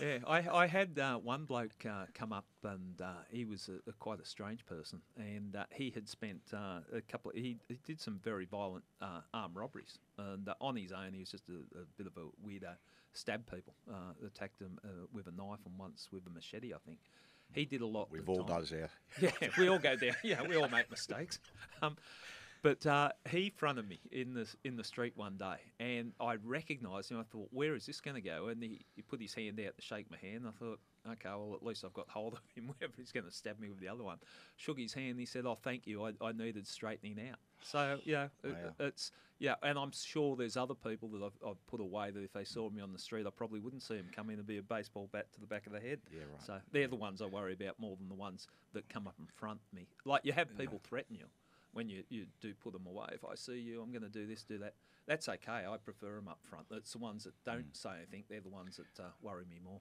yeah, I, I had uh, one bloke uh, come up and uh, he was a, a quite a strange person, and uh, he had spent uh, a couple. Of, he, he did some very violent uh, armed robberies, and uh, on his own, he was just a, a bit of a weirdo. Stabbed people, uh, attacked them uh, with a knife, and once with a machete. I think he did a lot. We've all time. does our. Yeah, we all go there. Yeah, we all make mistakes. Um, but uh, he fronted me in the in the street one day, and I recognised him. I thought, where is this going to go? And he, he put his hand out to shake my hand. I thought, okay, well at least I've got hold of him. Whether he's going to stab me with the other one, shook his hand. He said, "Oh, thank you. I, I needed straightening out." So yeah, it- Wow. it's yeah, and I'm sure there's other people that I've, I've put away that if they saw me on the street, I probably wouldn't see them come in and be a baseball bat to the back of the head. Yeah, right. So they're the ones I worry about more than the ones that come up and front me. Like you have people threaten you when you, you do put them away. If I see you, I'm going to do this, do that. That's okay. I prefer them up front. It's the ones that don't Mm. say anything. They're the ones that uh, worry me more.